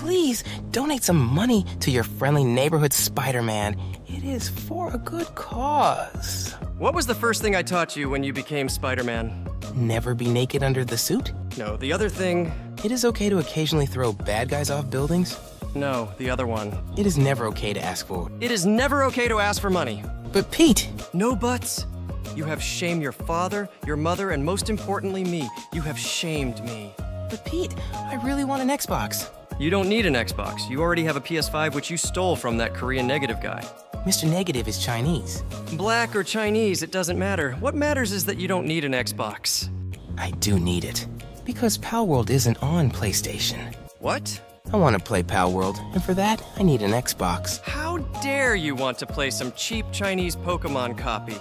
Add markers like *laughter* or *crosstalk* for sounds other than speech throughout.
Please donate some money to your friendly neighborhood Spider Man. It is for a good cause. What was the first thing I taught you when you became Spider Man? Never be naked under the suit? No, the other thing. It is okay to occasionally throw bad guys off buildings. No, the other one. It is never okay to ask for. It is never okay to ask for money. But Pete, No buts. You have shamed your father, your mother, and most importantly, me. You have shamed me. but Pete, I really want an Xbox. You don't need an Xbox. You already have a PS5, which you stole from that Korean negative guy. Mr. Negative is Chinese. Black or Chinese, it doesn't matter. What matters is that you don't need an Xbox. I do need it. Because Palworld isn't on PlayStation. What? I want to play Palworld, and for that, I need an Xbox. How dare you want to play some cheap Chinese Pokemon copy?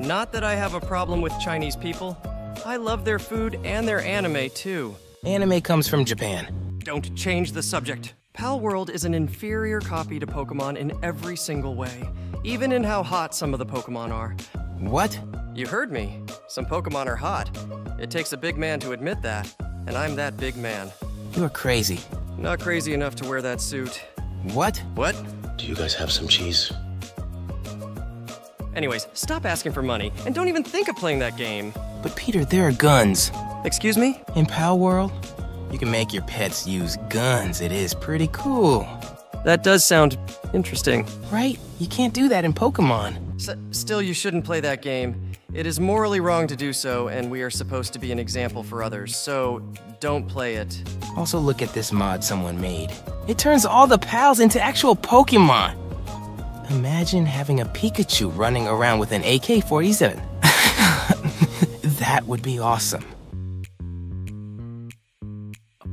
Not that I have a problem with Chinese people. I love their food and their anime too. Anime comes from Japan. Don't change the subject. Palworld is an inferior copy to Pokemon in every single way, even in how hot some of the Pokemon are. What? You heard me. Some Pokemon are hot. It takes a big man to admit that, and I'm that big man. You are crazy. Not crazy enough to wear that suit. What? What? Do you guys have some cheese? Anyways, stop asking for money and don't even think of playing that game. But Peter, there are guns. Excuse me? In Palworld, you can make your pets use guns. It is pretty cool. That does sound interesting. Right? You can't do that in Pokemon. S- still, you shouldn't play that game. It is morally wrong to do so, and we are supposed to be an example for others, so don't play it. Also, look at this mod someone made. It turns all the pals into actual Pokemon. Imagine having a Pikachu running around with an AK 47. *laughs* that would be awesome.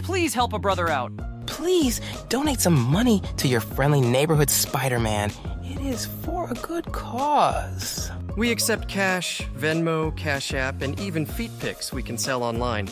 Please help a brother out. Please donate some money to your friendly neighborhood Spider Man. It is for a good cause. We accept cash, Venmo, Cash App, and even feet pics we can sell online.